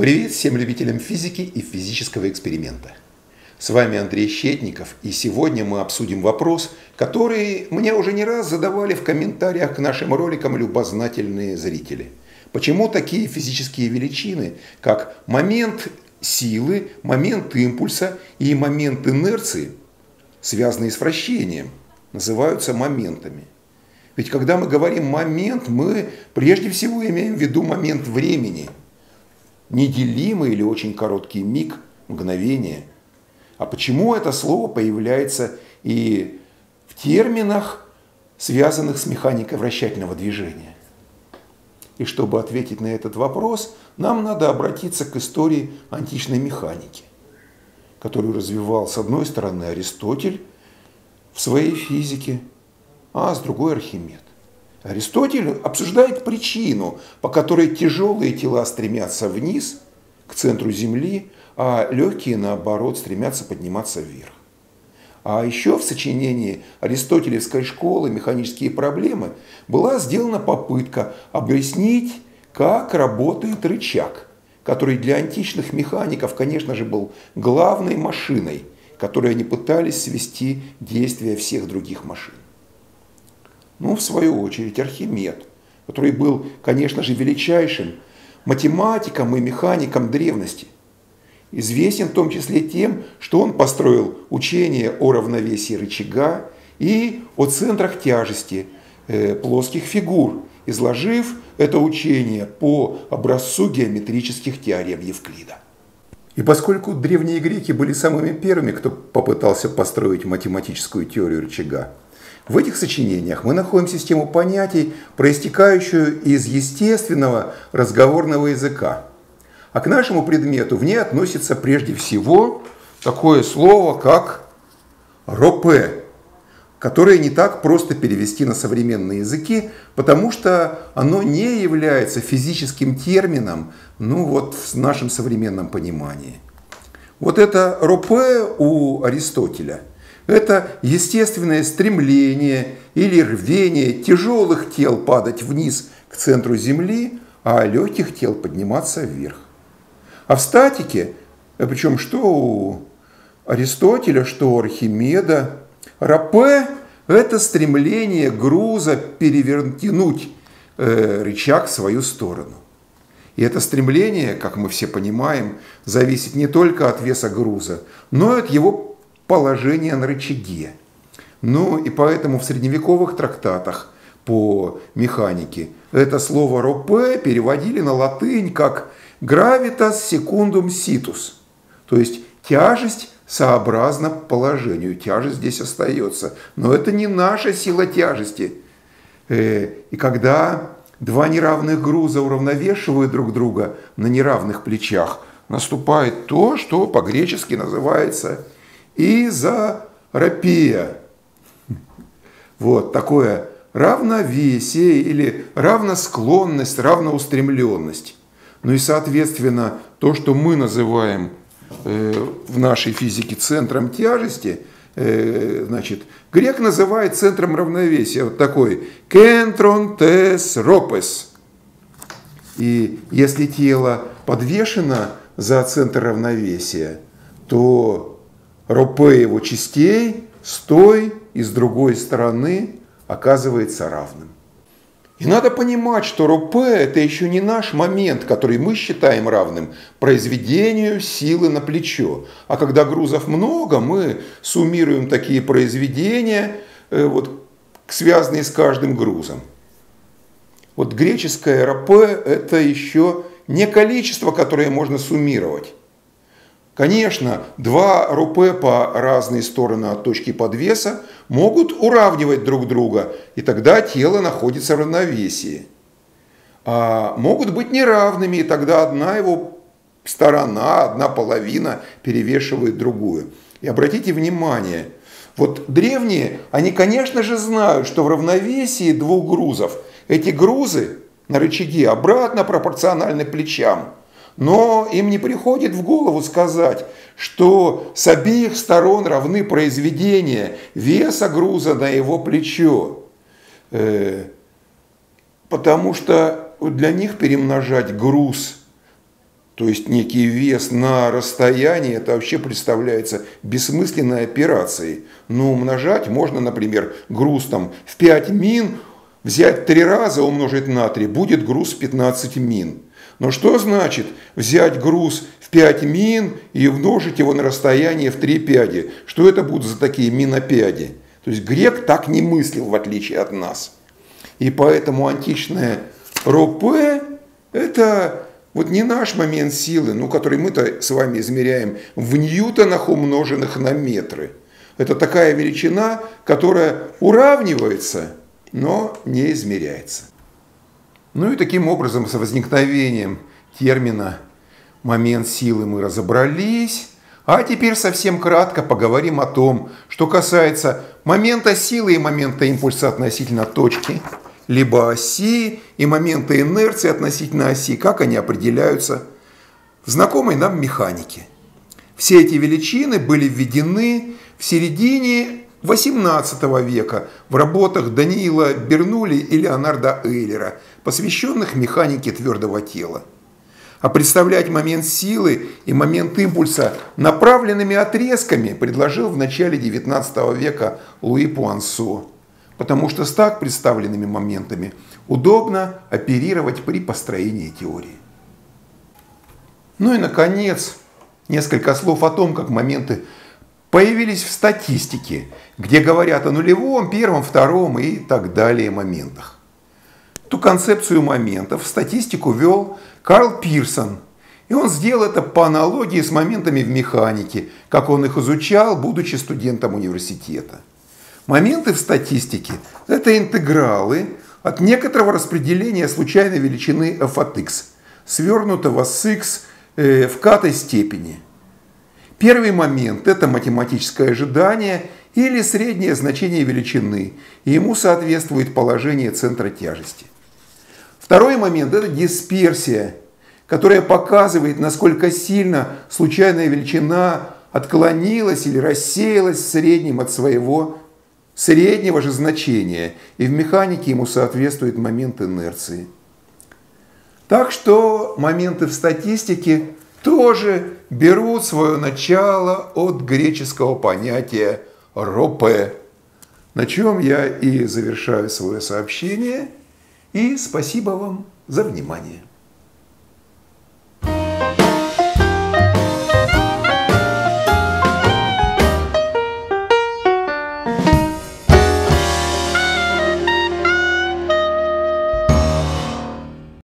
Привет всем любителям физики и физического эксперимента. С вами Андрей Щетников, и сегодня мы обсудим вопрос, который мне уже не раз задавали в комментариях к нашим роликам любознательные зрители. Почему такие физические величины, как момент силы, момент импульса и момент инерции, связанные с вращением, называются моментами? Ведь когда мы говорим момент, мы прежде всего имеем в виду момент времени. Неделимый или очень короткий миг, мгновение. А почему это слово появляется и в терминах, связанных с механикой вращательного движения? И чтобы ответить на этот вопрос, нам надо обратиться к истории античной механики, которую развивал с одной стороны Аристотель в своей физике, а с другой Архимед. Аристотель обсуждает причину, по которой тяжелые тела стремятся вниз, к центру Земли, а легкие, наоборот, стремятся подниматься вверх. А еще в сочинении Аристотелевской школы «Механические проблемы» была сделана попытка объяснить, как работает рычаг, который для античных механиков, конечно же, был главной машиной, которой они пытались свести действия всех других машин. Ну, в свою очередь, Архимед, который был, конечно же, величайшим математиком и механиком древности. Известен в том числе тем, что он построил учение о равновесии рычага и о центрах тяжести э, плоских фигур, изложив это учение по образцу геометрических теорем Евклида. И поскольку древние греки были самыми первыми, кто попытался построить математическую теорию рычага, в этих сочинениях мы находим систему понятий, проистекающую из естественного разговорного языка. А к нашему предмету в ней относится прежде всего такое слово, как «ропе», которое не так просто перевести на современные языки, потому что оно не является физическим термином, ну вот в нашем современном понимании. Вот это ропе у Аристотеля – это естественное стремление или рвение тяжелых тел падать вниз к центру Земли, а легких тел подниматься вверх. А в статике, э, причем что у Аристотеля, что у Архимеда, рапе – это стремление груза перевернуть э, рычаг в свою сторону. И это стремление, как мы все понимаем, зависит не только от веса груза, но и от его положение на рычаге. Ну и поэтому в средневековых трактатах по механике это слово «ропе» переводили на латынь как «gravitas secundum situs», то есть тяжесть сообразно положению. Тяжесть здесь остается. Но это не наша сила тяжести. Э, и когда два неравных груза уравновешивают друг друга на неравных плечах, наступает то, что по-гречески называется изорапия. Вот такое равновесие или равносклонность, равноустремленность. Ну и, соответственно, то, что мы называем э, в нашей физике центром тяжести, э, значит, грек называет центром равновесия вот такой «кентрон тес ропес». И если тело подвешено за центр равновесия, то ропе его частей с той и с другой стороны оказывается равным. И надо понимать, что ропе – это еще не наш момент, который мы считаем равным произведению силы на плечо. А когда грузов много, мы суммируем такие произведения, э, вот, связанные с каждым грузом. Вот греческое ропе – это еще не количество, которое можно суммировать. Конечно, два рупе по разные стороны от точки подвеса могут уравнивать друг друга, и тогда тело находится в равновесии. А могут быть неравными, и тогда одна его сторона, одна половина перевешивает другую. И обратите внимание, вот древние, они, конечно же, знают, что в равновесии двух грузов эти грузы на рычаге обратно пропорциональны плечам – но им не приходит в голову сказать, что с обеих сторон равны произведения веса груза на его плечо. Э, потому что для них перемножать груз, то есть некий вес на расстоянии, это вообще представляется бессмысленной операцией. Но умножать можно, например, груз там в 5 мин, взять 3 раза, умножить на 3, будет груз 15 мин. Но что значит взять груз в 5 мин и умножить его на расстояние в 3 пяди? Что это будут за такие минопяди? То есть грек так не мыслил, в отличие от нас. И поэтому античное ропе – это вот не наш момент силы, ну, который мы-то с вами измеряем в ньютонах, умноженных на метры. Это такая величина, которая уравнивается, но не измеряется. Ну и таким образом с возникновением термина «момент силы» мы разобрались. А теперь совсем кратко поговорим о том, что касается момента силы и момента импульса относительно точки – либо оси и моменты инерции относительно оси, как они определяются в знакомой нам механике. Все эти величины были введены в середине XVIII века в работах Даниила Бернули и Леонарда Эйлера, посвященных механике твердого тела. А представлять момент силы и момент импульса направленными отрезками предложил в начале XIX века Луи Пуансо потому что с так представленными моментами удобно оперировать при построении теории. Ну и, наконец, несколько слов о том, как моменты появились в статистике, где говорят о нулевом, первом, втором и так далее моментах. Ту концепцию моментов в статистику вел Карл Пирсон, и он сделал это по аналогии с моментами в механике, как он их изучал, будучи студентом университета. Моменты в статистике – это интегралы от некоторого распределения случайной величины f от x, свернутого с x э, в катой степени. Первый момент – это математическое ожидание или среднее значение величины, и ему соответствует положение центра тяжести. Второй момент – это дисперсия, которая показывает, насколько сильно случайная величина отклонилась или рассеялась в среднем от своего среднего же значения, и в механике ему соответствует момент инерции. Так что моменты в статистике тоже берут свое начало от греческого понятия «ропе», на чем я и завершаю свое сообщение. И спасибо вам за внимание.